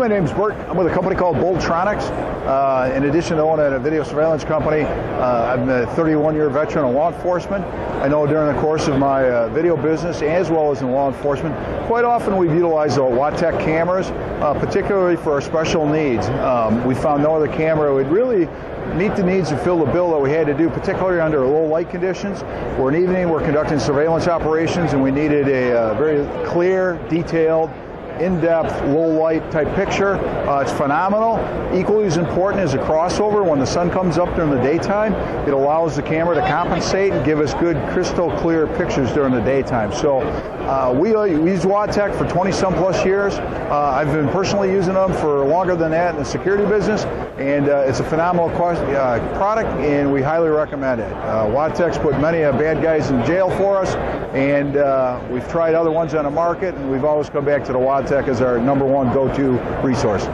my name's Burt. I'm with a company called Boltronics. Uh, in addition to owning a video surveillance company, uh, I'm a 31-year veteran of law enforcement. I know during the course of my uh, video business, as well as in law enforcement, quite often we've utilized the Watec cameras, uh, particularly for our special needs. Um, we found no other camera would really meet the needs and fill the bill that we had to do, particularly under low light conditions. We're an evening, we're conducting surveillance operations, and we needed a uh, very clear, detailed, in-depth, low-light type picture. Uh, it's phenomenal. Equally as important is a crossover. When the sun comes up during the daytime, it allows the camera to compensate and give us good, crystal clear pictures during the daytime. So uh, we, uh, we use Watec for 20-some plus years. Uh, I've been personally using them for longer than that in the security business, and uh, it's a phenomenal uh, product, and we highly recommend it. Uh, Watec's put many bad guys in jail for us, and we've tried other ones on the market, and we've always come back to the Watec as our number one go-to resource.